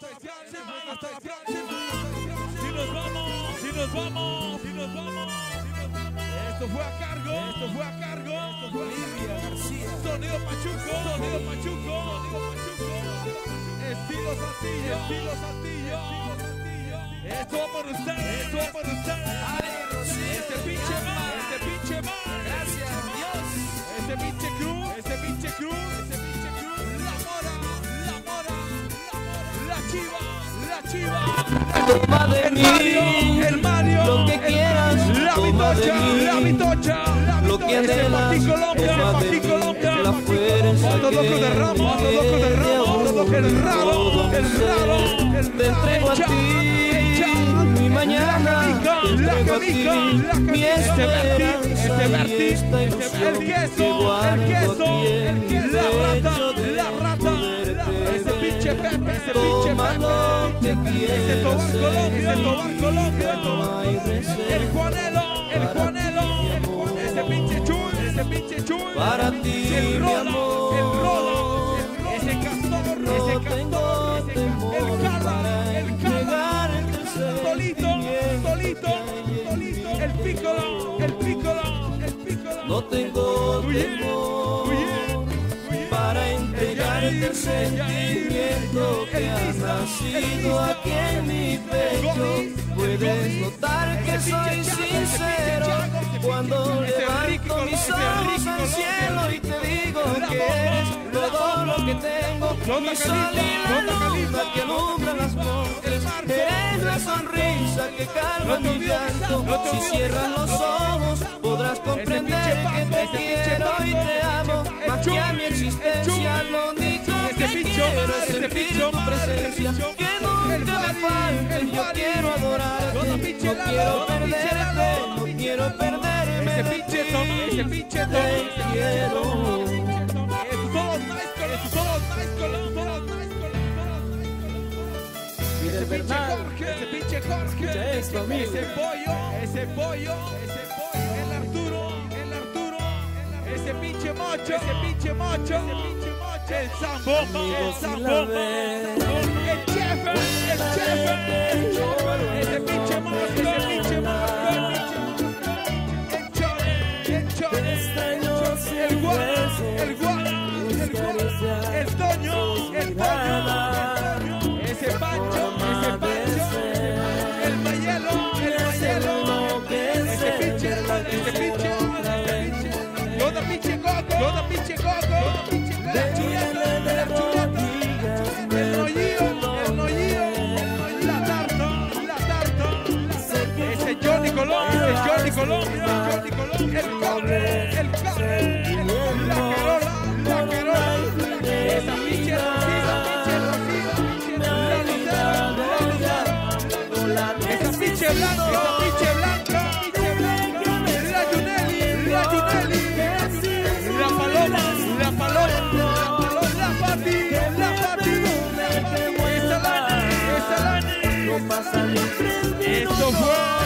Si nos vamos, si nos vamos, si nos vamos. Esto fue a cargo, esto fue a cargo, esto fue Olivia García. Sonido Pachuco, sonido Pachuco, sonido Pachuco. Estilo Saltillo, estilo Saltillo. Esto va por ustedes, esto va por ustedes. Toma de El Mario, mí el Mario, lo que quieras, la mitocha, la mitocha, la lo que anhelas, Colombia, toma de mí la fuerza Otro loco de que ramo, otro loco de ramo, otro loco el todo el el Te entrego a ti. mi mañana, la entrego a ti. canica, la mi. Este esperanza este y esta este- ilusión el que queso, el queso, la rata, la rata, ese pinche Pepe, ese pinche Toma que Pepe, ese quieras Tobar ser, Colombia, ese Tobar hay reserva. el Juanelo, el Juanelo, ese pinche Chuy, ese pinche Chuy, Para ti, el amor. el Roda, el- ese castor, ese castor, el Cala, el Cala, Tolito, que Tolito, el Piccolo, el Piccolo, el Piccolo. No tengo temor el sentimiento que ha el Misa, el nacido aquí en mi pecho. Puedes notar que soy sincero cuando levanto mis ojos al cielo y te digo que eres todo lo que tengo. Mi sol y la luna que alumbran las montes. Eres la sonrisa que calma No mi llanto. no Si cierras no los ojos, podrás comprender que te quiero y te amo. Más que a mi existencia, Chuy. Quiero es ese sentir tu presencia. Que nunca me falte, yo quiero adorarte. No quiero perderte, no quiero perderme. Ese de pinche ti. Te quiero. Ese pinche Jorge, ese pinche Jorge, ese pollo, ese pollo, ese pollo, el Arturo, el Arturo, ese pinche mocho, ese pinche mocho, ese pinche mocho, el Amigo, el si Johnny Colón, el cable, el cable, la querola, la querola, esa pinche rosita, pinche rosita, la lucera, la lucera, esa pinche blanca, esa pinche blanca, la Yuneli, la Yuneli, la paloma, la paloma, la pati, la pati, esa lana, esa lana, esto fue